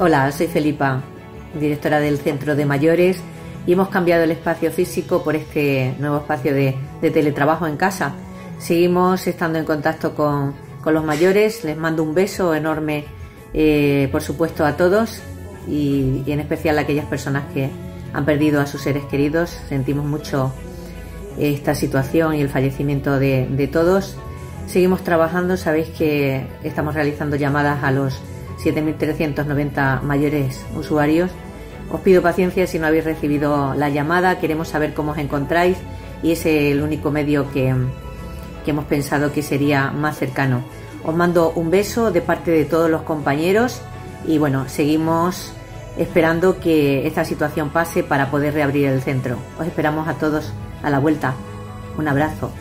Hola, soy Felipa, directora del Centro de Mayores y hemos cambiado el espacio físico por este nuevo espacio de, teletrabajo en casa. Seguimos estando en contacto con, los mayores, les mando un beso enorme, eh, por supuesto, a todos y, en especial a aquellas personas que han perdido a sus seres queridos. Sentimos mucho esta situación y el fallecimiento de, de todos. Seguimos trabajando, sabéis que estamos realizando llamadas a los 7.390 mayores usuarios. Os pido paciencia si no habéis recibido la llamada, queremos saber cómo os encontráis y es el único medio que, que hemos pensado que sería más cercano. Os mando un beso de parte de todos los compañeros y bueno, seguimos esperando que esta situación pase para poder reabrir el centro. Os esperamos a todos a la vuelta. Un abrazo.